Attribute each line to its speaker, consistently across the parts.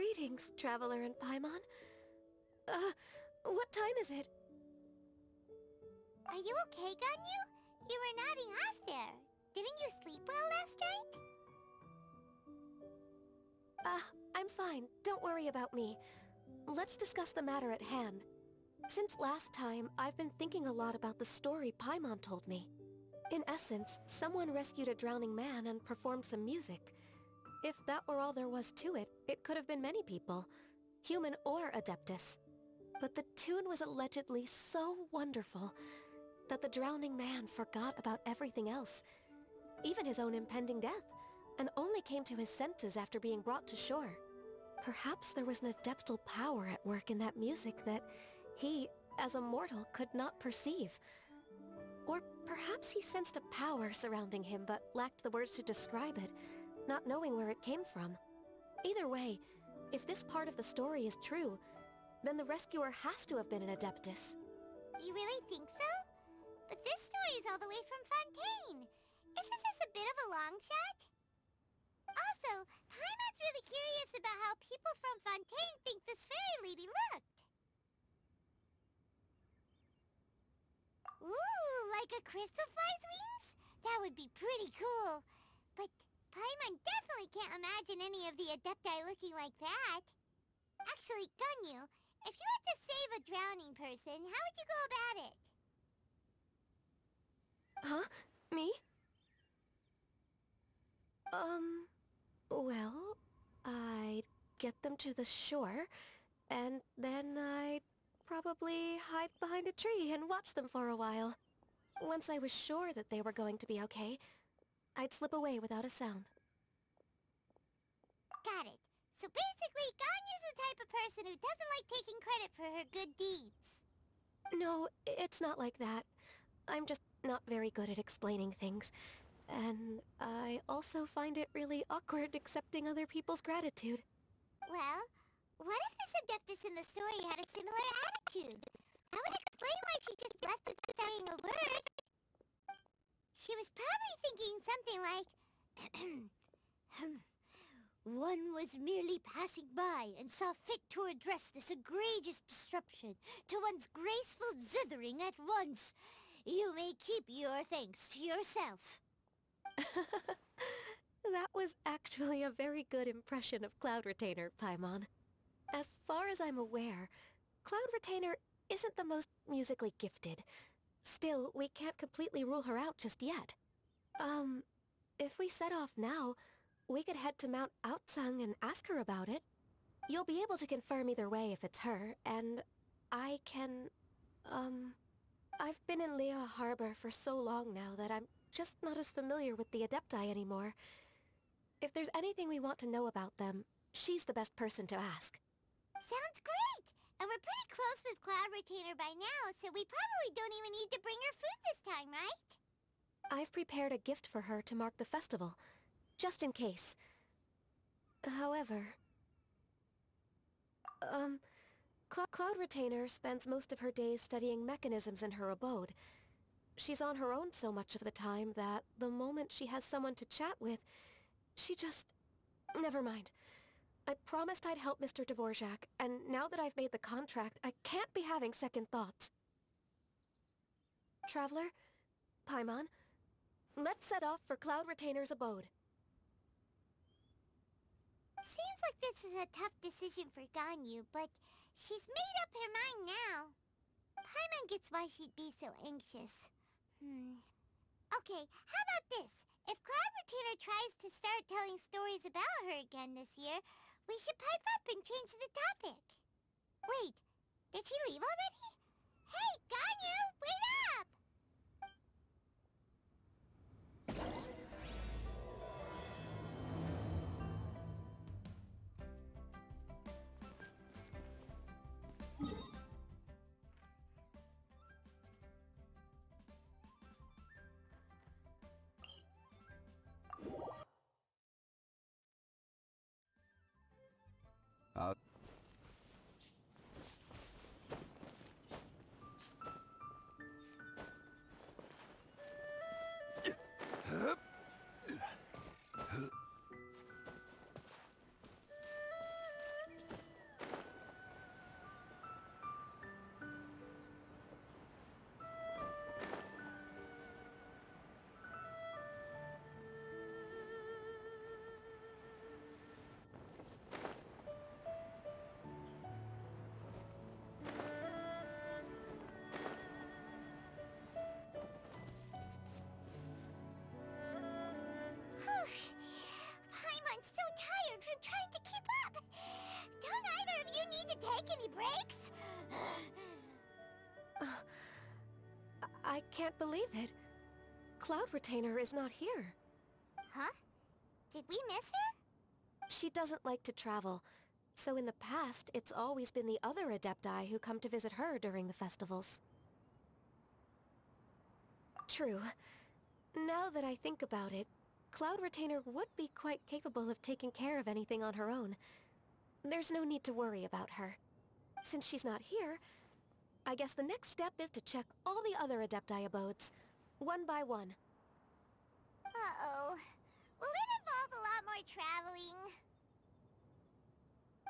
Speaker 1: Greetings, Traveler and Paimon. Uh, what time is it?
Speaker 2: Are you okay, Ganyu? You were nodding off there. Didn't you sleep well last night?
Speaker 1: Ah, uh, I'm fine. Don't worry about me. Let's discuss the matter at hand. Since last time, I've been thinking a lot about the story Paimon told me. In essence, someone rescued a drowning man and performed some music. If that were all there was to it, it could have been many people, human or Adeptus. But the tune was allegedly so wonderful that the drowning man forgot about everything else, even his own impending death, and only came to his senses after being brought to shore. Perhaps there was an adeptal power at work in that music that he, as a mortal, could not perceive. Or perhaps he sensed a power surrounding him but lacked the words to describe it, not knowing where it came from. Either way, if this part of the story is true, then the rescuer has to have been an Adeptus.
Speaker 2: You really think so? But this story is all the way from Fontaine. Isn't this a bit of a long shot? Also, Paimon's really curious about how people from Fontaine think this fairy lady looked. Ooh, like a crystal fly's wings? That would be pretty cool. But Paimon definitely can't imagine any of the Adepti looking like that. Actually, Ganyu, if you had to save a drowning person, how would you go about it?
Speaker 1: Huh? Me? Um, well, I'd get them to the shore, and then I'd probably hide behind a tree and watch them for a while. Once I was sure that they were going to be okay, I'd slip away without a sound.
Speaker 2: Got it. So basically, Ganyu's the type of person who doesn't like taking credit for her good deeds.
Speaker 1: No, it's not like that. I'm just not very good at explaining things. And I also find it really awkward accepting other people's gratitude.
Speaker 2: Well, what if this Adeptus in the story had a similar attitude? That would explain why she just left without saying a word. She was probably thinking something like, One was merely passing by and saw fit to address this egregious disruption to one's graceful zithering at once. You may keep your thanks to yourself.
Speaker 1: that was actually a very good impression of Cloud Retainer, Paimon. As far as I'm aware, Cloud Retainer isn't the most musically gifted. Still, we can't completely rule her out just yet. Um, if we set off now, we could head to Mount Aocang and ask her about it. You'll be able to confirm either way if it's her, and I can... um... I've been in Liyue Harbor for so long now that I'm just not as familiar with the Adepti anymore. If there's anything we want to know about them, she's the best person to ask.
Speaker 2: Sounds great! And we're pretty close with Cloud Retainer by now, so we probably don't even need to bring her food this time, right?
Speaker 1: I've prepared a gift for her to mark the festival, just in case. However... Um, Cl Cloud Retainer spends most of her days studying mechanisms in her abode. She's on her own so much of the time that the moment she has someone to chat with, she just... Never mind. I promised I'd help Mr. Dvorak, and now that I've made the contract, I can't be having second thoughts. Traveler, Paimon, let's set off for Cloud Retainer's abode.
Speaker 2: Seems like this is a tough decision for Ganyu, but she's made up her mind now. Paimon gets why she'd be so anxious. Hmm. Okay, how about this? If Cloud Retainer tries to start telling stories about her again this year, we should pipe up and change the topic. Wait, did she leave already? Hey, Ganyu, wait up! take any breaks?
Speaker 1: uh, I can't believe it. Cloud Retainer is not here.
Speaker 2: Huh? Did we miss her?
Speaker 1: She doesn't like to travel, so in the past, it's always been the other Adepti who come to visit her during the festivals. True. Now that I think about it, Cloud Retainer would be quite capable of taking care of anything on her own. There's no need to worry about her. Since she's not here, I guess the next step is to check all the other Adepti abodes, one by one.
Speaker 2: Uh-oh. Will it involve a lot more traveling?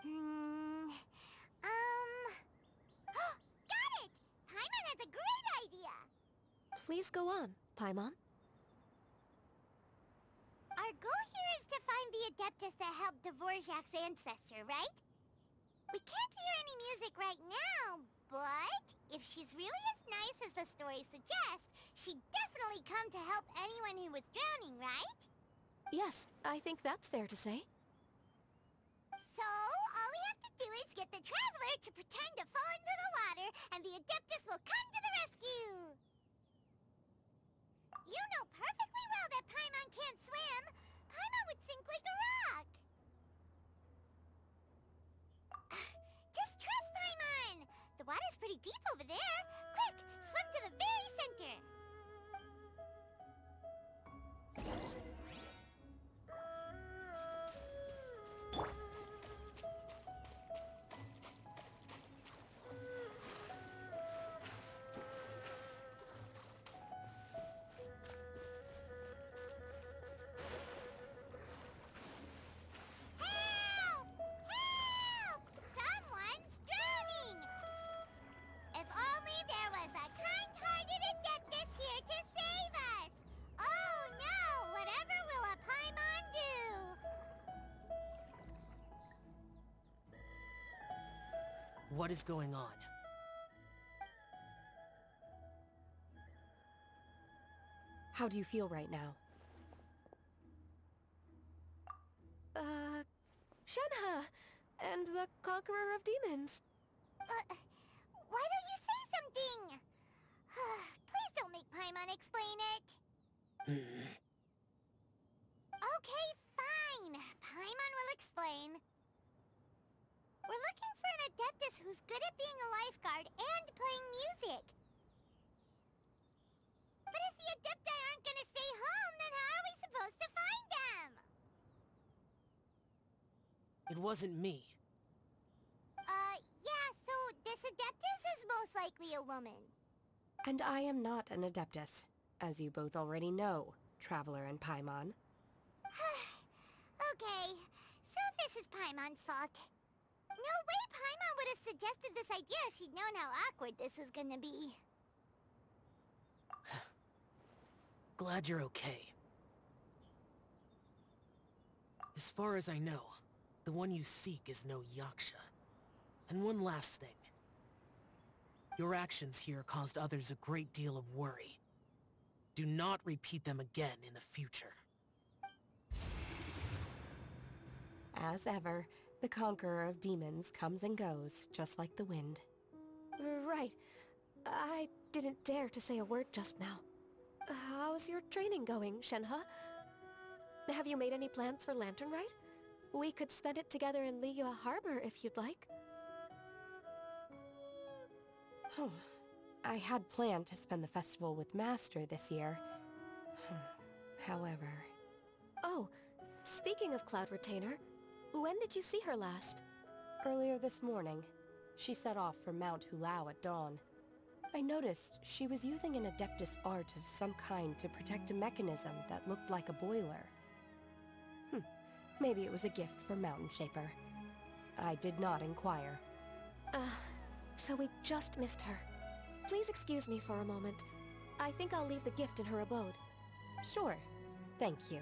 Speaker 2: Hmm... Um... Got it! Paimon has a great idea!
Speaker 1: Please go on, Paimon.
Speaker 2: Our goal here is to find the Adeptus that helped Dvorak's ancestor, right? We can't hear any music right now, but if she's really as nice as the story suggests, she'd definitely come to help anyone who was drowning, right?
Speaker 1: Yes, I think that's fair to say.
Speaker 2: So, all we have to do is get the Traveler to pretend to fall into the water, and the Adeptus will come to the rescue! You know perfectly well that Paimon can't swim! Paimon would sink like a rock! Just trust Paimon! The water's pretty deep over there. Quick, swim to the very center.
Speaker 3: What is going on?
Speaker 1: How do you feel right now? Uh, Shenhe! And the Conqueror of Demons!
Speaker 2: Uh, why don't you say something? Please don't make Paimon explain it. Okay, fine. Paimon will explain. We're looking for an Adeptus who's good at being a lifeguard and playing music. But if the Adepti aren't gonna stay home, then how are we supposed to find them?
Speaker 3: It wasn't me.
Speaker 2: Uh, yeah, so this Adeptus is most likely a woman.
Speaker 4: And I am not an Adeptus, as you both already know, Traveler and Paimon.
Speaker 2: okay, so this is Paimon's fault. No way Paimon would have suggested this idea if she'd known how awkward this was gonna be.
Speaker 3: Glad you're okay. As far as I know, the one you seek is no Yaksha. And one last thing. Your actions here caused others a great deal of worry. Do not repeat them again in the future.
Speaker 4: As ever, the Conqueror of Demons comes and goes, just like the wind.
Speaker 1: Right. I didn't dare to say a word just now. How's your training going, Shenhe? Have you made any plans for Lantern Rite? We could spend it together in Liyue Harbor if you'd like.
Speaker 4: Oh, I had planned to spend the festival with Master this year. However...
Speaker 1: Oh, speaking of Cloud Retainer, when did you see her last?
Speaker 4: Earlier this morning, she set off for Mount Hulao at dawn. I noticed she was using an Adeptus art of some kind to protect a mechanism that looked like a boiler. Hmm, maybe it was a gift for Mountain Shaper. I did not inquire.
Speaker 1: Uh, so we just missed her. Please excuse me for a moment. I think I'll leave the gift in her abode.
Speaker 4: Sure, thank you.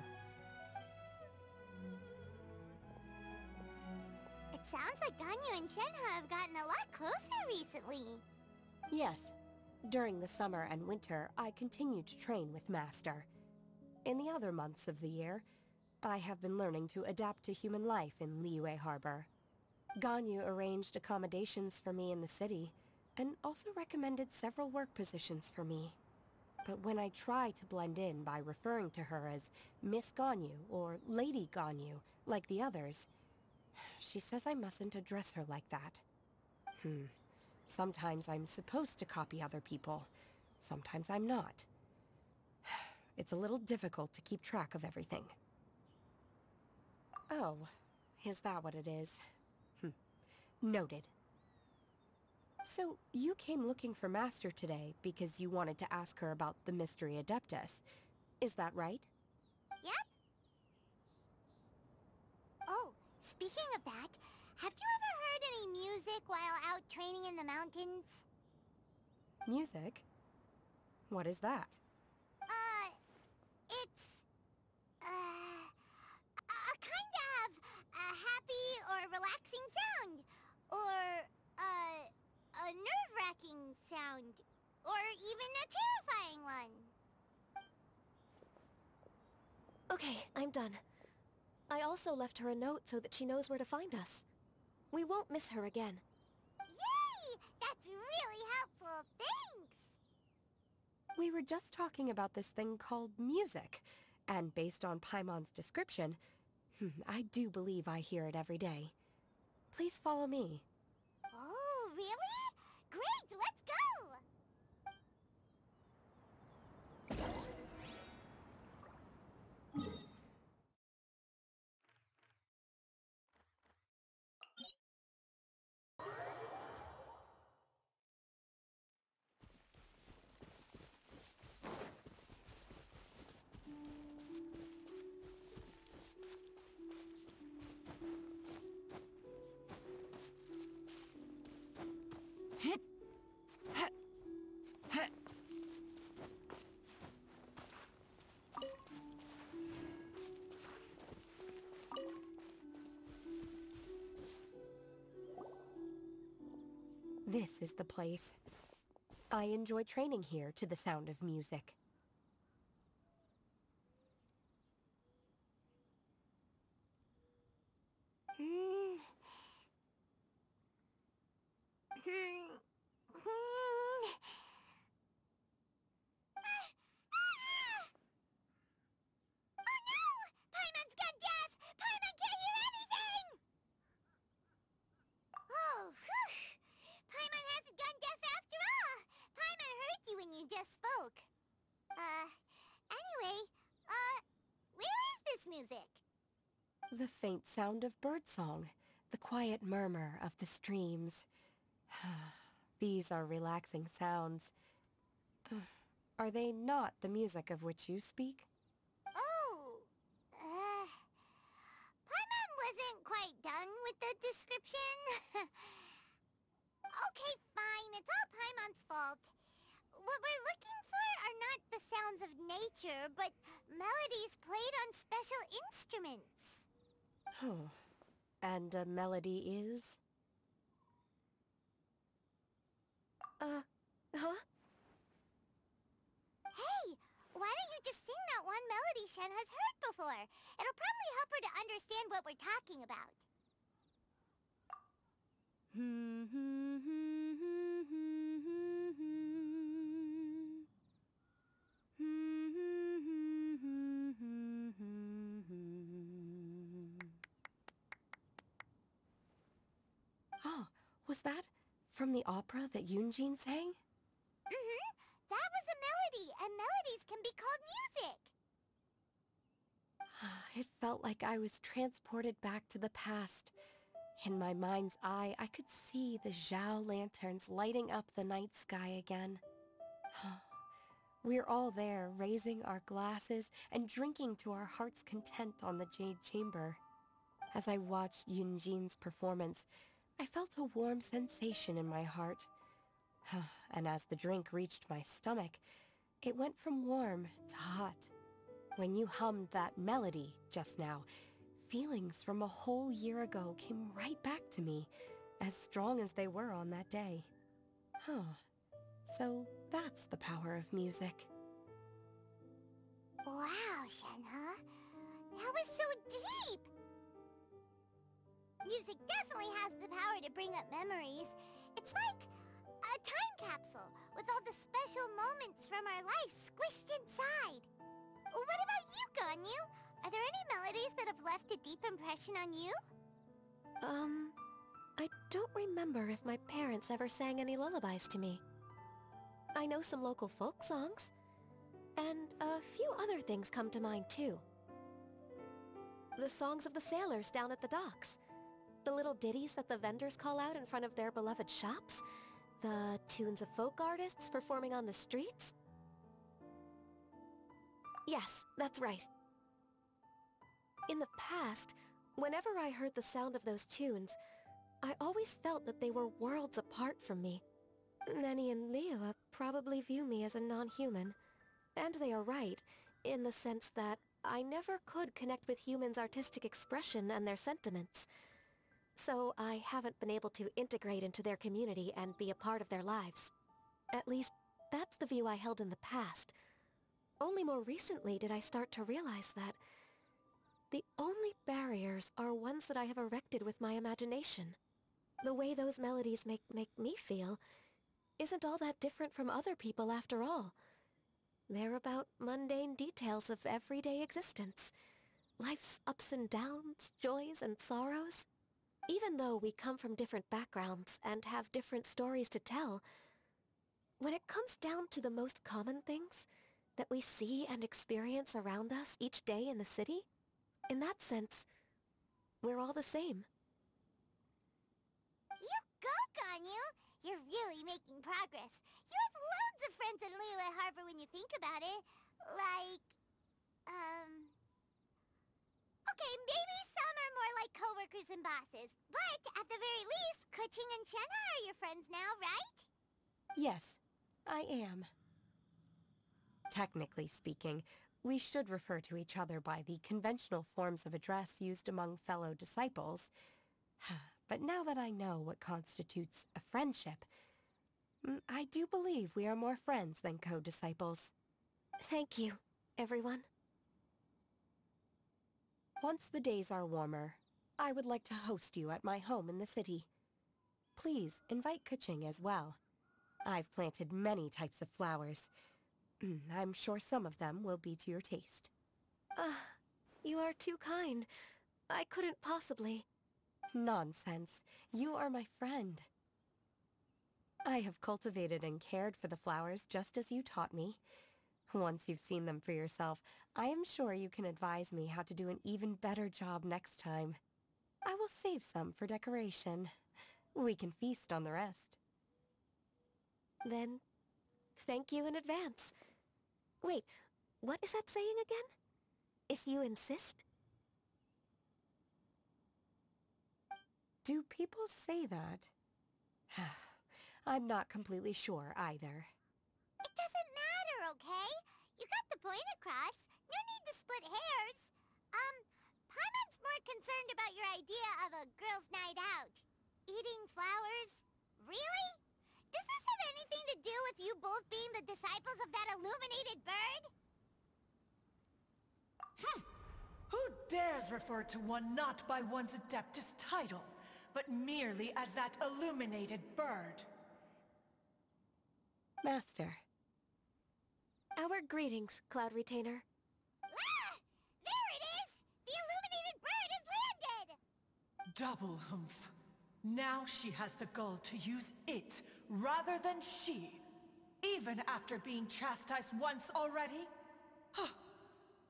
Speaker 2: Sounds like Ganyu and Shenhe have gotten a lot closer recently.
Speaker 4: Yes, during the summer and winter, I continued to train with Master. In the other months of the year, I have been learning to adapt to human life in Liyue Harbor. Ganyu arranged accommodations for me in the city, and also recommended several work positions for me. But when I try to blend in by referring to her as Miss Ganyu or Lady Ganyu, like the others, she says I mustn't address her like that. Hmm. Sometimes I'm supposed to copy other people. Sometimes I'm not. It's a little difficult to keep track of everything. Oh, is that what it is? Hm. Noted. So, you came looking for Master today because you wanted to ask her about the Mystery Adeptus. Is that right?
Speaker 2: Yep. Oh, speaking of that, have you ever heard any music while out training in the mountains?
Speaker 4: Music? What is that?
Speaker 2: Uh, it's... Uh, a kind of a happy or relaxing sound. Or, uh, a nerve-wracking sound. Or even a terrifying one.
Speaker 1: Okay, I'm done. I also left her a note so that she knows where to find us. We won't miss her again.
Speaker 2: Yay! That's really helpful. Thanks!
Speaker 4: We were just talking about this thing called music, and based on Paimon's description, hmm, I do believe I hear it every day. Please follow me.
Speaker 2: Oh, really? Great, let's go!
Speaker 4: This is the place. I enjoy training here to the sound of music.
Speaker 2: Hmm. Hmm. Hmm. Ah! Ah! Oh no! Paimon's gone deaf! Paimon can't hear anything! Oh, whew! Paimon hasn't gone deaf after all! Paimon heard you when you just spoke. Uh, anyway, uh, where is this music?
Speaker 4: The faint sound of birdsong, the quiet murmur of the streams. These are relaxing sounds. Are they not the music of which you speak?
Speaker 2: Oh, uh, Paimon wasn't quite done with the description. okay, fine, it's all Paimon's fault. What we're looking for are not the sounds of nature, but melodies played on special instruments.
Speaker 4: Oh. Melody is? Yunjin sang?
Speaker 2: Mm-hmm. That was a melody, and melodies can be called music.
Speaker 4: It felt like I was transported back to the past. In my mind's eye, I could see the Xiao lanterns lighting up the night sky again. We're all there, raising our glasses and drinking to our heart's content on the Jade Chamber. As I watched Yunjin's performance, I felt a warm sensation in my heart. And as the drink reached my stomach, it went from warm to hot. When you hummed that melody just now, feelings from a whole year ago came right back to me, as strong as they were on that day. Huh. So that's the power of music.
Speaker 2: Wow, Shenhe. That was so deep! Music definitely has the power to bring up memories. It's like a time capsule with all the special moments from our life squished inside. What about you, Ganyu? Are there any melodies that have left a deep impression on you?
Speaker 1: Um, I don't remember if my parents ever sang any lullabies to me. I know some local folk songs, and a few other things come to mind too. The songs of the sailors down at the docks. The little ditties that the vendors call out in front of their beloved shops. The tunes of folk artists performing on the streets. Yes, that's right. In the past, whenever I heard the sound of those tunes, I always felt that they were worlds apart from me. Nenny and Liyue probably view me as a non-human. And they are right, in the sense that I never could connect with humans' artistic expression and their sentiments. So I haven't been able to integrate into their community and be a part of their lives. At least, that's the view I held in the past. Only more recently did I start to realize that the only barriers are ones that I have erected with my imagination. The way those melodies make, make me feel isn't all that different from other people after all. They're about mundane details of everyday existence. Life's ups and downs, joys and sorrows. Even though we come from different backgrounds and have different stories to tell, when it comes down to the most common things that we see and experience around us each day in the city, in that sense, we're all the same.
Speaker 2: You go, Ganyu! You're really making progress. You have loads of friends in Liyue Harbor when you think about it. Like, um... Okay, maybe some are more like coworkers and bosses. But at the very least, Keqing and Shenhe are your friends now, right?
Speaker 4: Yes, I am. Technically speaking, we should refer to each other by the conventional forms of address used among fellow disciples. But now that I know what constitutes a friendship, mm, I do believe we are more friends than co-disciples.
Speaker 1: Thank you, everyone.
Speaker 4: Once the days are warmer, I would like to host you at my home in the city. Please invite Keqing as well. I've planted many types of flowers. Mm, I'm sure some of them will be to your taste.
Speaker 1: Ah, you are too kind. I couldn't possibly.
Speaker 4: Nonsense. You are my friend. I have cultivated and cared for the flowers just as you taught me. Once you've seen them for yourself, I am sure you can advise me how to do an even better job next time. I will save some for decoration. We can feast on the rest.
Speaker 1: Then, thank you in advance. Wait, what is that saying again? If you insist?
Speaker 4: Do people say that? I'm not completely sure either.
Speaker 2: It doesn't matter, okay? You got the point across. No need to split hairs. Um, Paimon's more concerned about your idea of a girls' night out. Eating flowers? Really? Does this have anything to do with you both being the disciples of that illuminated bird?
Speaker 5: Hmm. Who dares refer to one not by one's Adeptus title? but merely as that illuminated bird.
Speaker 4: Master.
Speaker 1: Our greetings, Cloud Retainer.
Speaker 2: Ah! There it is! The illuminated bird has landed!
Speaker 5: Double humph. Now she has the gall to use it rather than she. Even after being chastised once already?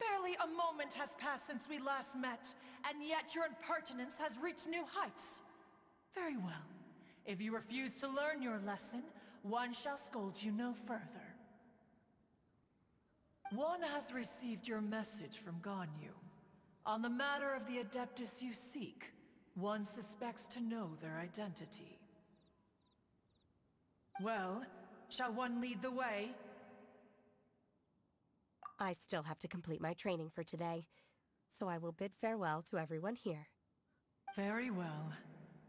Speaker 5: Barely a moment has passed since we last met, and yet your impertinence has reached new heights. Very well. If you refuse to learn your lesson, one shall scold you no further. One has received your message from Ganyu. On the matter of the Adeptus you seek, one suspects to know their identity. Well, shall one lead the way?
Speaker 4: I still have to complete my training for today, so I will bid farewell to everyone here.
Speaker 5: Very well.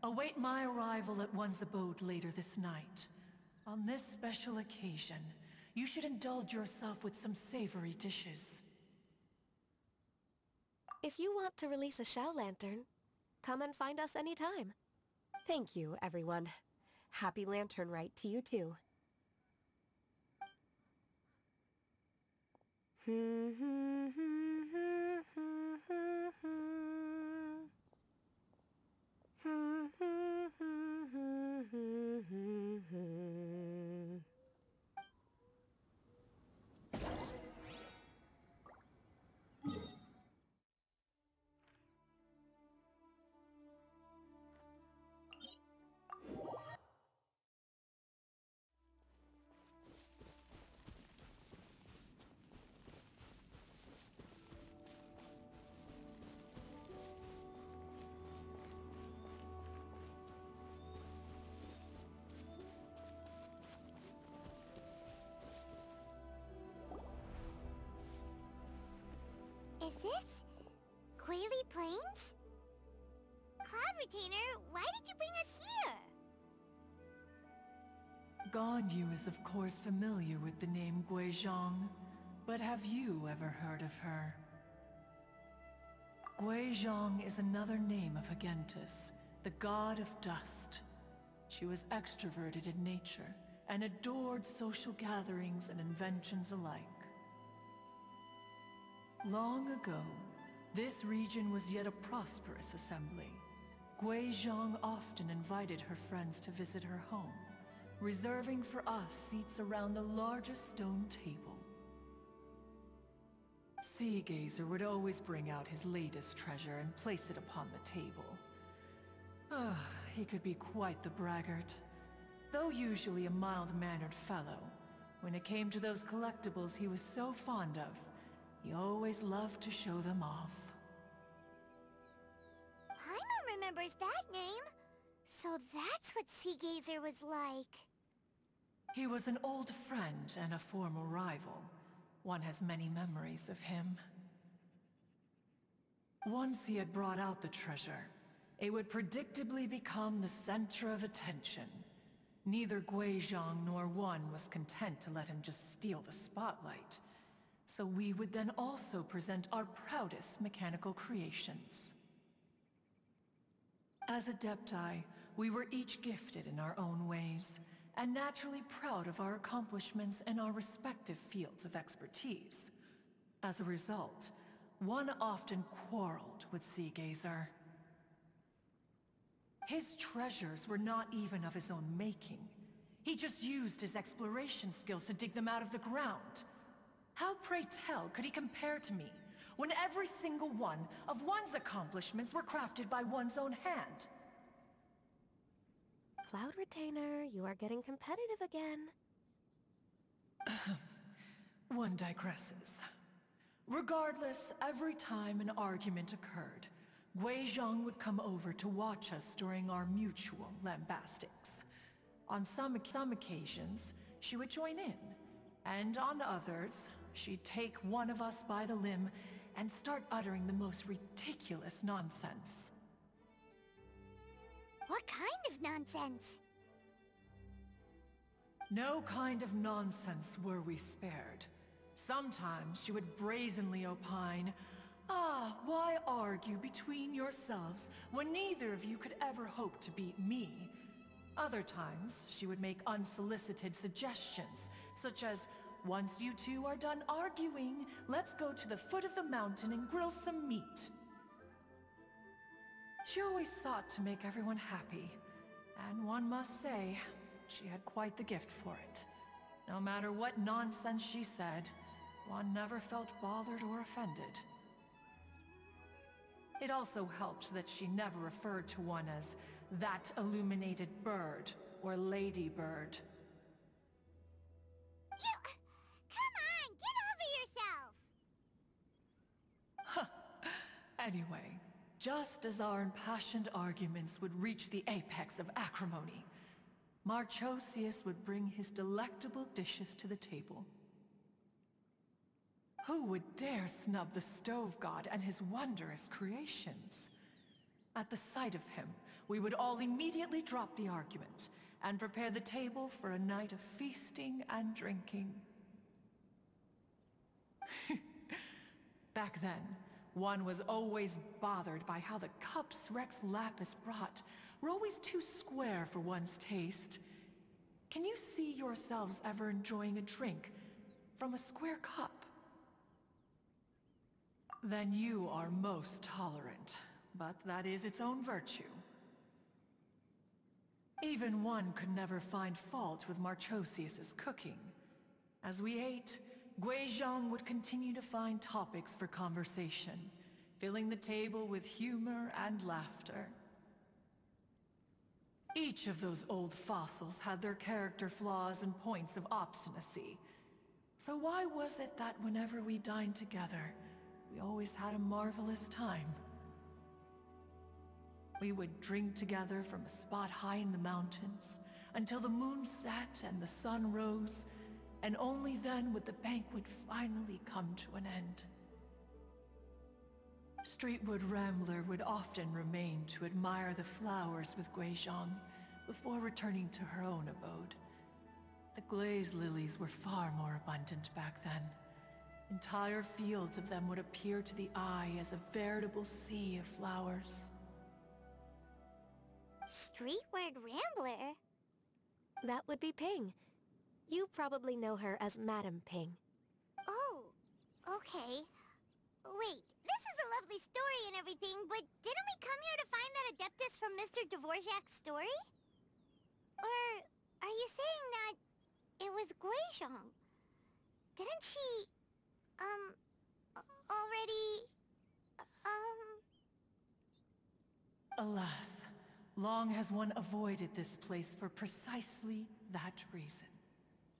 Speaker 5: Await my arrival at one's abode later this night. On this special occasion, you should indulge yourself with some savory dishes.
Speaker 1: If you want to release a Xiao Lantern, Come and find us anytime.
Speaker 4: Thank you, everyone. Happy Lantern Rite to you, too.
Speaker 2: this Guili Plains? Cloud Retainer, why did you bring us here?
Speaker 5: Ganyu is of course familiar with the name Guizhong, but have you ever heard of her? Guizhong is another name of Agentis, the god of dust. She was extroverted in nature and adored social gatherings and inventions alike. Long ago, this region was yet a prosperous assembly. Guizhong often invited her friends to visit her home, reserving for us seats around the largest stone table. Sea Gazer would always bring out his latest treasure and place it upon the table. Ah, he could be quite the braggart. Though usually a mild-mannered fellow, when it came to those collectibles he was so fond of, he always loved to show them off.
Speaker 2: Paimon remembers that name. So that's what Sea Gazer was like.
Speaker 5: He was an old friend and a former rival. One has many memories of him. Once he had brought out the treasure, it would predictably become the center of attention. Neither Guizhong nor one was content to let him just steal the spotlight. So we would then also present our proudest mechanical creations. As Adepti, we were each gifted in our own ways, and naturally proud of our accomplishments in our respective fields of expertise. As a result, one often quarreled with Sea Gazer. His treasures were not even of his own making. He just used his exploration skills to dig them out of the ground. How, pray tell, could he compare to me, when every single one of one's accomplishments were crafted by one's own hand?
Speaker 1: Cloud Retainer, you are getting competitive again.
Speaker 5: One digresses. Regardless, every time an argument occurred, Guizhong would come over to watch us during our mutual lambastics. On some, some occasions, she would join in, and on others, she'd take one of us by the limb and start uttering the most ridiculous nonsense.
Speaker 2: What kind of nonsense?
Speaker 5: No kind of nonsense were we spared. Sometimes she would brazenly opine, Ah, why argue between yourselves when neither of you could ever hope to beat me? Other times, she would make unsolicited suggestions, such as, once you two are done arguing, let's go to the foot of the mountain and grill some meat. She always sought to make everyone happy, and one must say, she had quite the gift for it. No matter what nonsense she said, one never felt bothered or offended. It also helped that she never referred to one as that illuminated bird or lady bird.
Speaker 2: You... Come on, get over yourself!
Speaker 5: Anyway, just as our impassioned arguments would reach the apex of acrimony, Marchosius would bring his delectable dishes to the table. Who would dare snub the stove god and his wondrous creations? At the sight of him, we would all immediately drop the argument and prepare the table for a night of feasting and drinking. Back then, one was always bothered by how the cups Rex Lapis brought were always too square for one's taste. Can you see yourselves ever enjoying a drink from a square cup? Then you are most tolerant, but that is its own virtue. Even one could never find fault with Marchosius's cooking. As we ate, Guizhong would continue to find topics for conversation, filling the table with humor and laughter. Each of those old fossils had their character flaws and points of obstinacy. So why was it that whenever we dined together, we always had a marvelous time? We would drink together from a spot high in the mountains until the moon set and the sun rose, and only then would the banquet finally come to an end. Streetward Rambler would often remain to admire the flowers with Guizhong before returning to her own abode. The glaze lilies were far more abundant back then. Entire fields of them would appear to the eye as a veritable sea of flowers.
Speaker 2: Streetward Rambler?
Speaker 1: That would be Ping. You probably know her as Madam Ping.
Speaker 2: Oh, okay. Wait, this is a lovely story and everything, but didn't we come here to find that Adeptus from Mr. Dvorak's story? Or are you saying that it was Guizhong? Didn't she, um, already, um...
Speaker 5: Alas, long has one avoided this place for precisely that reason.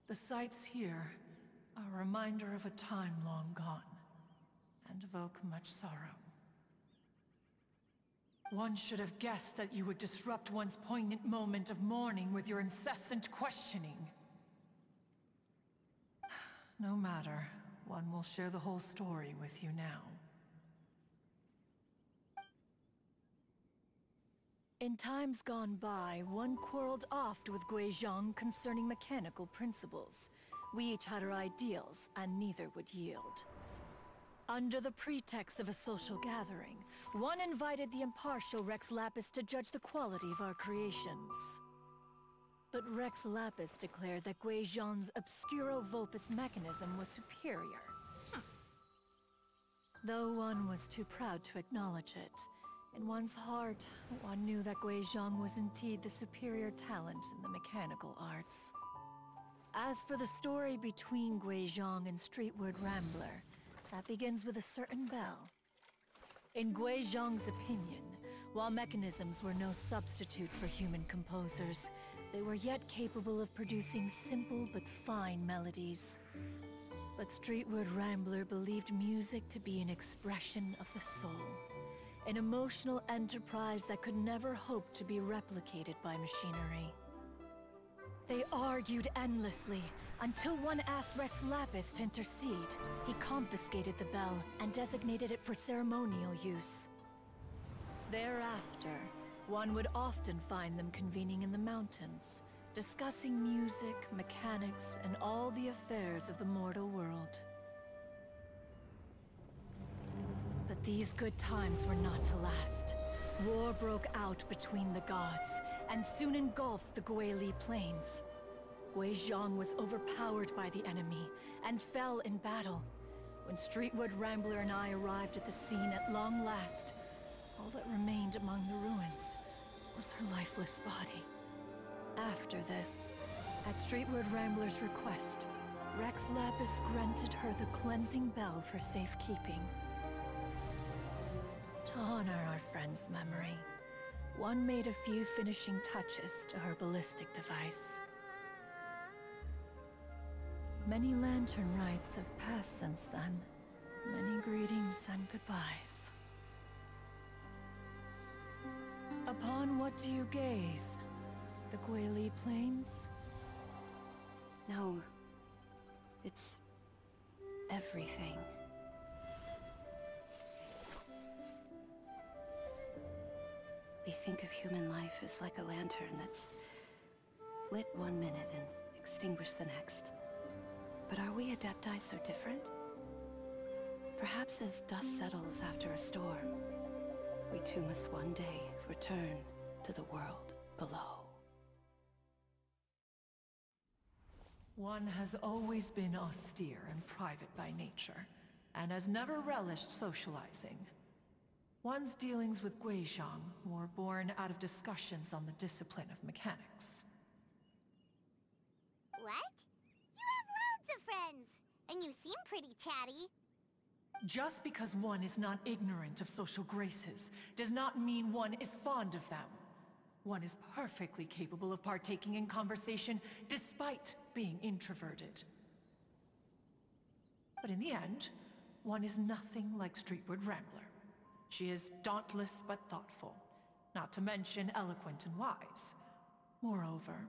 Speaker 5: The sights here are a reminder of a time long gone, and evoke much sorrow. One should have guessed that you would disrupt one's poignant moment of mourning with your incessant questioning. No matter, one will share the whole story with you now. In times gone by, one quarreled oft with Guizhong concerning mechanical principles. We each had our ideals, and neither would yield. Under the pretext of a social gathering, one invited the impartial Rex Lapis to judge the quality of our creations. But Rex Lapis declared that Guizhong's Obscuro Vulpus mechanism was superior. Though one was too proud to acknowledge it, in one's heart, one knew that Guizhong was indeed the superior talent in the mechanical arts. As for the story between Guizhong and Streetward Rambler, that begins with a certain bell. In Guizhong's opinion, while mechanisms were no substitute for human composers, they were yet capable of producing simple but fine melodies. But Streetward Rambler believed music to be an expression of the soul. An emotional enterprise that could never hope to be replicated by machinery. They argued endlessly, until one asked Rex Lapis to intercede. He confiscated the bell and designated it for ceremonial use. Thereafter, one would often find them convening in the mountains, discussing music, mechanics, and all the affairs of the mortal world. But these good times were not to last. War broke out between the gods, and soon engulfed the Guili Plains. Guizhong was overpowered by the enemy, and fell in battle. When Streetward Rambler and I arrived at the scene at long last, all that remained among the ruins was her lifeless body. After this, at Streetward Rambler's request, Rex Lapis granted her the cleansing bell for safekeeping. Honor our friend's memory, one made a few finishing touches to her ballistic device. Many lantern rites have passed since then. Many greetings and goodbyes. Upon what do you gaze? The Guili Plains?
Speaker 4: No. It's... everything. We think of human life as like a lantern that's lit one minute and extinguished the next. But are we Adepti so different? Perhaps as dust settles after a storm, we too must one day return to the world below.
Speaker 5: One has always been austere and private by nature. and has never relished socializing. One's dealings with Guizhong were born out of discussions on the discipline of mechanics.
Speaker 2: What? You have loads of friends, and you seem pretty chatty.
Speaker 5: Just because one is not ignorant of social graces does not mean one is fond of them. One is perfectly capable of partaking in conversation despite being introverted. But in the end, one is nothing like Streetward Rambler. She is dauntless but thoughtful, not to mention eloquent and wise. Moreover,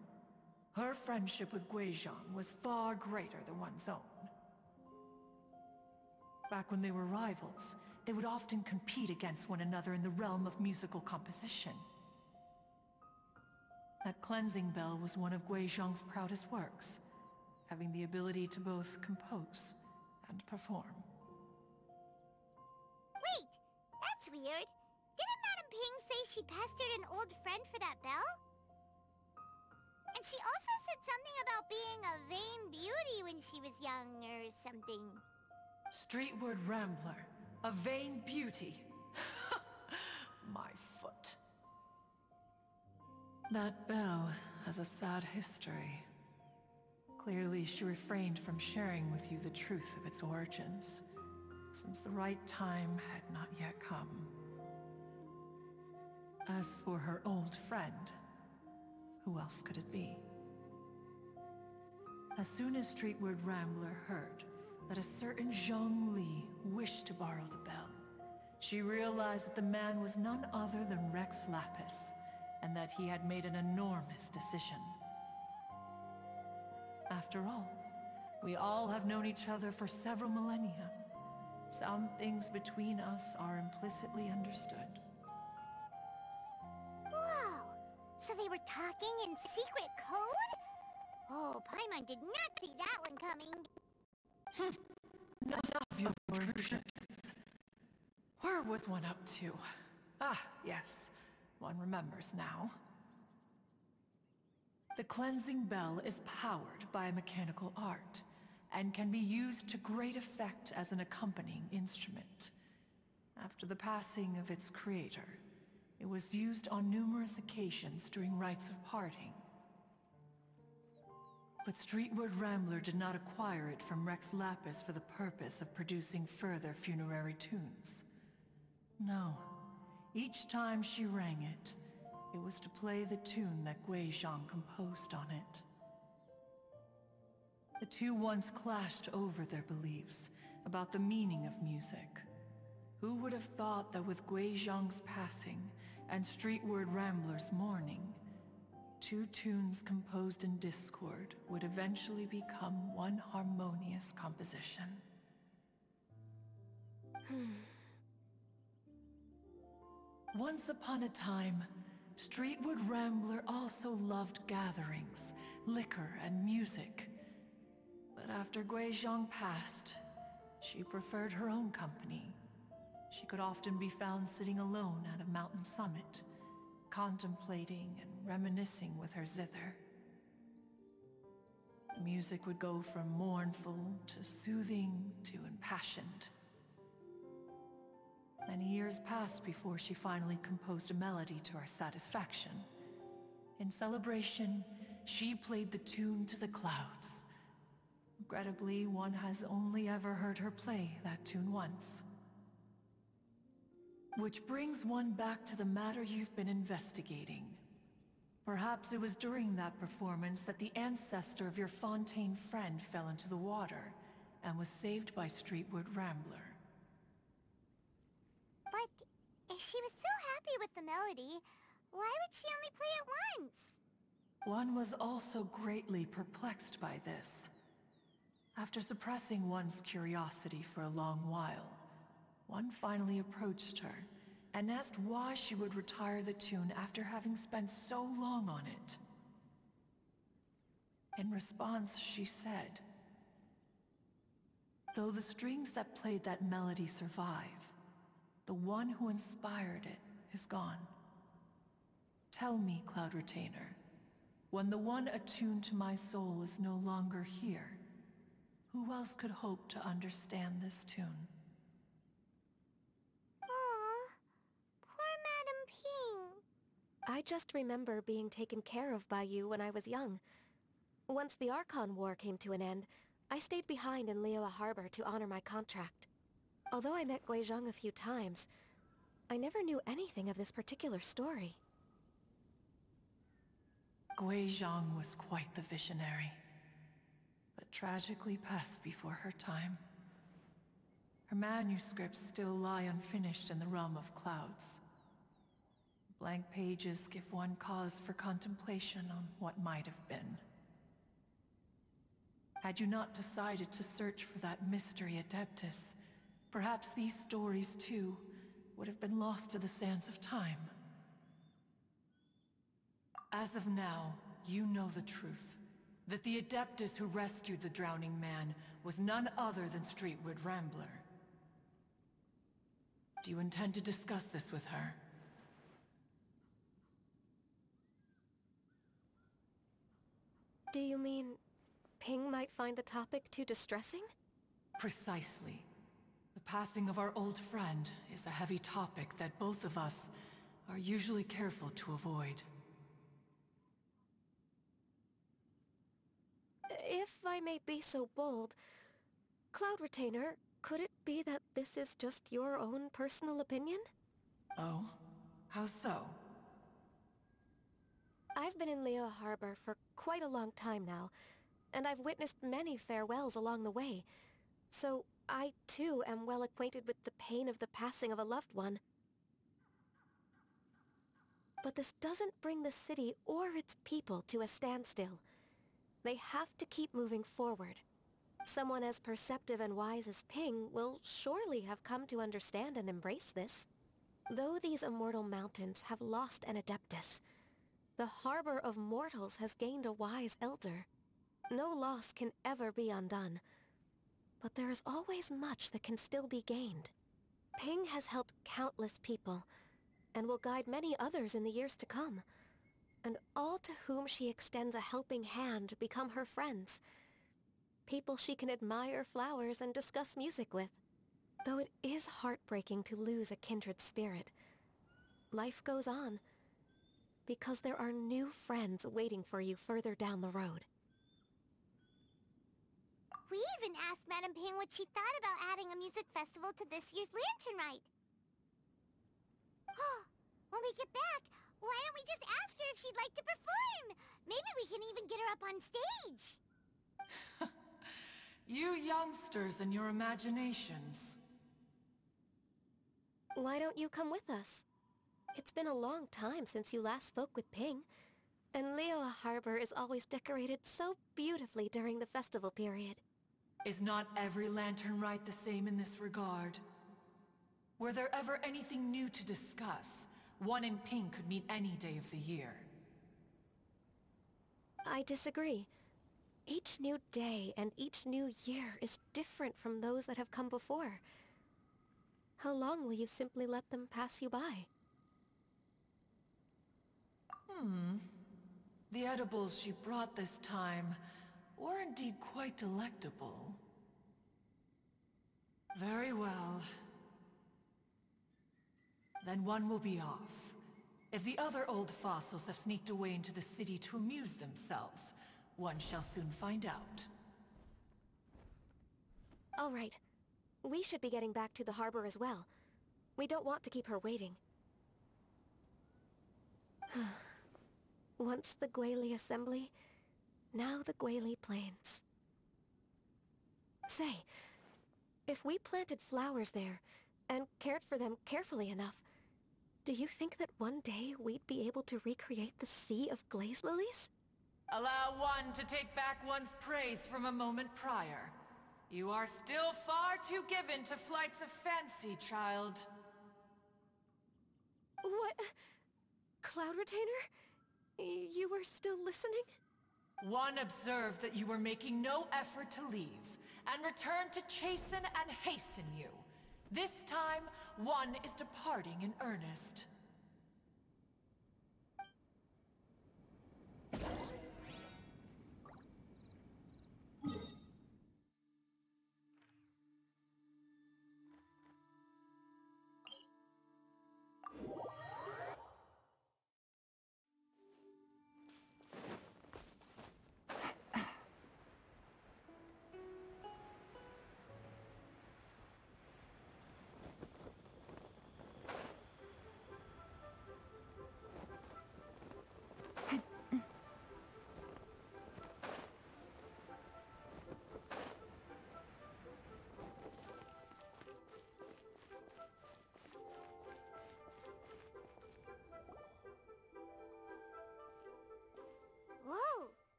Speaker 5: her friendship with Guizhong was far greater than one's own. Back when they were rivals, they would often compete against one another in the realm of musical composition. That cleansing bell was one of Guizhong's proudest works, having the ability to both compose and perform.
Speaker 2: That's weird. Didn't Madame Ping say she pestered an old friend for that bell? And she also said something about being a vain beauty when she was young or something.
Speaker 5: Streetward Rambler, a vain beauty. My foot. That bell has a sad history. Clearly, she refrained from sharing with you the truth of its origins, since the right time had not yet come. As for her old friend, who else could it be? As soon as Streetward Rambler heard that a certain Zhong Li wished to borrow the bell, she realized that the man was none other than Rex Lapis, and that he had made an enormous decision. After all, we all have known each other for several millennia. Some things between us are implicitly understood.
Speaker 2: Whoa! So they were talking in secret code? Oh, Paimon did not see that one coming.
Speaker 5: Enough of your intrusions. Where was one up to? Ah, yes. One remembers now. The cleansing bell is powered by a mechanical art, and can be used to great effect as an accompanying instrument. After the passing of its creator, it was used on numerous occasions during rites of parting. But Streetward Rambler did not acquire it from Rex Lapis for the purpose of producing further funerary tunes. No. Each time she rang it, it was to play the tune that Guizhong composed on it. The two once clashed over their beliefs about the meaning of music. Who would have thought that with Guizhong's passing and Streetward Rambler's mourning, two tunes composed in discord would eventually become one harmonious composition? Hmm. Once upon a time, Streetward Rambler also loved gatherings, liquor, and music. But after Guizhong passed, she preferred her own company. She could often be found sitting alone at a mountain summit, contemplating and reminiscing with her zither. The music would go from mournful to soothing to impassioned. Many years passed before she finally composed a melody to our satisfaction. In celebration, she played the tune to the clouds. Regrettably, one has only ever heard her play that tune once. Which brings one back to the matter you've been investigating. Perhaps it was during that performance that the ancestor of your Fontaine friend fell into the water and was saved by Streetward Rambler.
Speaker 2: But if she was so happy with the melody, why would she only play it once?
Speaker 5: One was also greatly perplexed by this. After suppressing one's curiosity for a long while, one finally approached her and asked why she would retire the tune after having spent so long on it. In response, she said, Though the strings that played that melody survive, the one who inspired it is gone. Tell me, Cloud Retainer, when the one attuned to my soul is no longer here, who else could hope to understand this tune? Ah, poor Madam Ping.
Speaker 1: I just remember being taken care of by you when I was young. Once the Archon War came to an end, I stayed behind in Liyue Harbor to honor my contract. Although I met Guizhong a few times, I never knew anything of this particular story.
Speaker 5: Guizhong was quite the visionary tragically passed before her time. Her manuscripts still lie unfinished in the realm of clouds. Blank pages give one cause for contemplation on what might have been. Had you not decided to search for that mystery Adeptus, perhaps these stories too would have been lost to the sands of time. As of now, you know the truth. That the Adeptus who rescued the drowning man was none other than Streetward Rambler. Do you intend to discuss this with her?
Speaker 1: Do you mean Ping might find the topic too distressing?
Speaker 5: Precisely. The passing of our old friend is a heavy topic that both of us are usually careful to avoid.
Speaker 1: If I may be so bold, Cloud Retainer, could it be that this is just your own personal opinion?
Speaker 5: Oh? How so?
Speaker 1: I've been in Liyue Harbor for quite a long time now, and I've witnessed many farewells along the way. So I, too, am well acquainted with the pain of the passing of a loved one. But this doesn't bring the city or its people to a standstill. They have to keep moving forward. Someone as perceptive and wise as Ping will surely have come to understand and embrace this. Though these immortal mountains have lost an Adeptus, the harbor of mortals has gained a wise elder. No loss can ever be undone, but there is always much that can still be gained. Ping has helped countless people, and will guide many others in the years to come. And all to whom she extends a helping hand become her friends. People she can admire flowers and discuss music with. Though it is heartbreaking to lose a kindred spirit, life goes on. Because there are new friends waiting for you further down the road.
Speaker 2: We even asked Madame Ping what she thought about adding a music festival to this year's Lantern Rite. Oh, when we get back, why don't we just ask her if she'd like to perform? Maybe we can even get her up on stage.
Speaker 5: You youngsters and your imaginations.
Speaker 1: Why don't you come with us? It's been a long time since you last spoke with Ping, and Liyue Harbor is always decorated so beautifully during the festival period.
Speaker 5: Is not every Lantern Rite the same in this regard? Were there ever anything new to discuss? One in Ping could mean any day of the year.
Speaker 1: I disagree. Each new day and each new year is different from those that have come before. How long will you simply let them pass you by?
Speaker 5: Hmm. The edibles she brought this time were indeed quite delectable. Very well. Then one will be off. If the other old fossils have sneaked away into the city to amuse themselves, one shall soon find out.
Speaker 1: All right. We should be getting back to the harbor as well. We don't want to keep her waiting. Once the Guili Assembly, now the Guili Plains. Say, if we planted flowers there, and cared for them carefully enough, do you think that one day we'd be able to recreate the Sea of Glaze Lilies?
Speaker 5: Allow one to take back one's praise from a moment prior. You are still far too given to flights of fancy, child.
Speaker 1: What? Cloud Retainer? You were still listening?
Speaker 5: One observed that you were making no effort to leave, and returned to chasten and hasten you. This time, one is departing in earnest.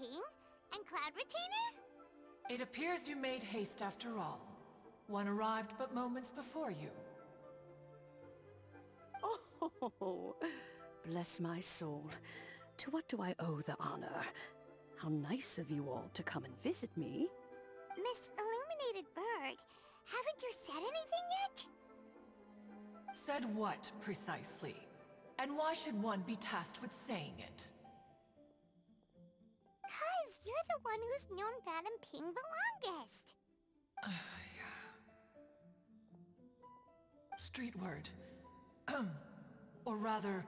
Speaker 2: Ping? And Cloud Retainer?
Speaker 5: It appears you made haste after all. One arrived but moments before you.
Speaker 6: Oh, bless my soul. To what do I owe the honor? How nice of you all to come and visit me.
Speaker 2: Miss Illuminated Bird, haven't you said anything yet?
Speaker 5: Said what, precisely? And why should one be tasked with saying it?
Speaker 2: Cause you're the one who's known Madam Ping the longest.
Speaker 5: Streetward. or rather,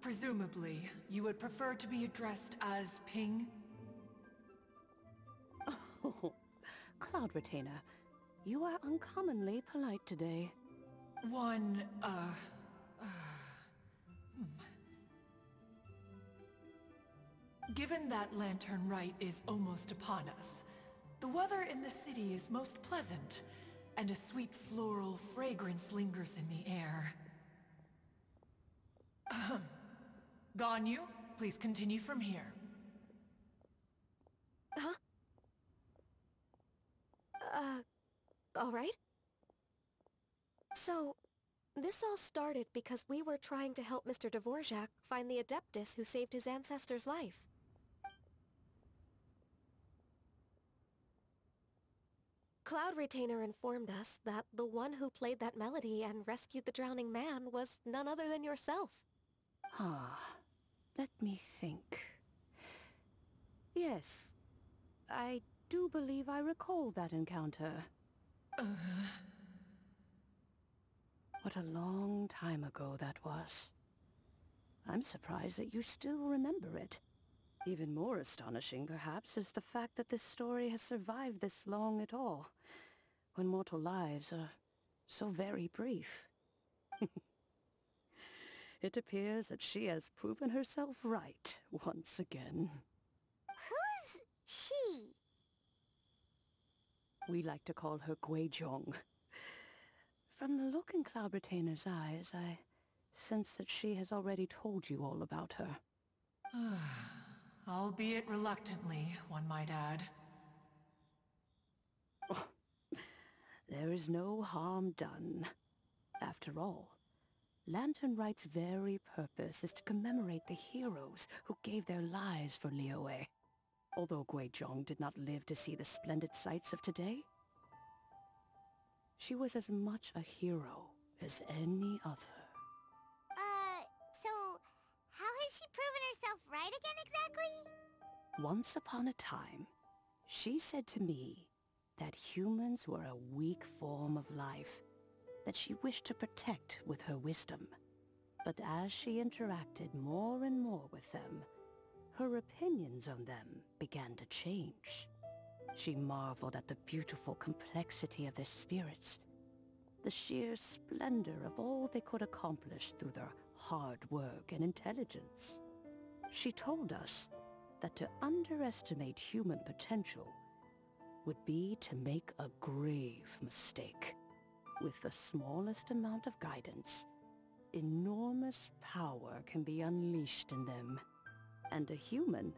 Speaker 5: presumably, you would prefer to be addressed as Ping?
Speaker 6: Oh, Cloud Retainer, you are uncommonly polite today.
Speaker 5: One, uh... uh hmm. Given that Lantern Rite is almost upon us, the weather in the city is most pleasant, and a sweet floral fragrance lingers in the air. Ahem. Ganyu, please continue from here.
Speaker 1: Huh? Uh, alright. So, this all started because we were trying to help Mr. Dvorak find the Adeptus who saved his ancestor's life. Cloud Retainer informed us that the one who played that melody and rescued the drowning man was none other than yourself.
Speaker 6: Ah, let me think. Yes, I do believe I recall that encounter. What a long time ago that was. I'm surprised that you still remember it. Even more astonishing, perhaps, is the fact that this story has survived this long at all, when mortal lives are so very brief. it appears that she has proven herself right once again.
Speaker 2: Who's she?
Speaker 6: We like to call her Guizhong. From the look in Cloud Retainer's eyes, I sense that she has already told you all about her.
Speaker 5: Albeit reluctantly, one might add.
Speaker 6: There is no harm done. After all, Lantern Rite's very purpose is to commemorate the heroes who gave their lives for Liyue. Although Guizhong did not live to see the splendid sights of today, she was as much a hero as any other.
Speaker 2: Again exactly?
Speaker 6: Once upon a time, she said to me that humans were a weak form of life that she wished to protect with her wisdom. But as she interacted more and more with them, her opinions on them began to change. She marveled at the beautiful complexity of their spirits, the sheer splendor of all they could accomplish through their hard work and intelligence. She told us that to underestimate human potential would be to make a grave mistake. With the smallest amount of guidance, enormous power can be unleashed in them. And a human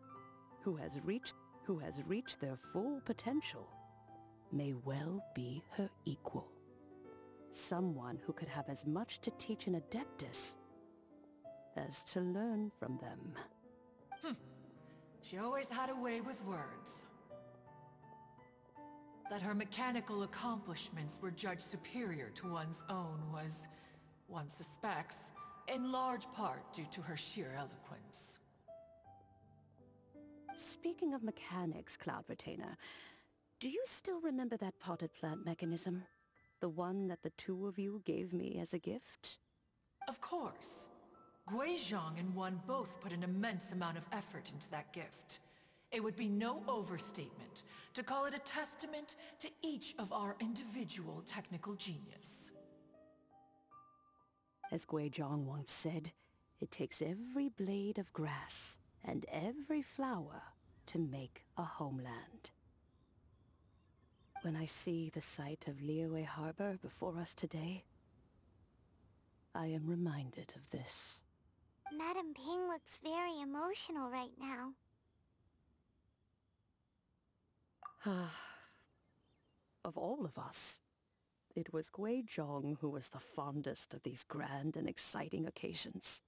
Speaker 6: who has reached who has reached their full potential may well be her equal. Someone who could have as much to teach an Adeptus as to learn from them.
Speaker 5: She always had a way with words. That her mechanical accomplishments were judged superior to one's own was, one suspects, in large part due to her sheer eloquence.
Speaker 6: Speaking of mechanics, Cloud Retainer, do you still remember that potted plant mechanism? The one that the two of you gave me as a gift?
Speaker 5: Of course. Guizhong and one both put an immense amount of effort into that gift. It would be no overstatement to call it a testament to each of our individual technical genius.
Speaker 6: As Guizhong once said, it takes every blade of grass and every flower to make a homeland. When I see the sight of Liyue Harbor before us today, I am reminded of this.
Speaker 2: Madam Ping looks very emotional right now.
Speaker 6: Ah, of all of us, it was Guizhong who was the fondest of these grand and exciting occasions.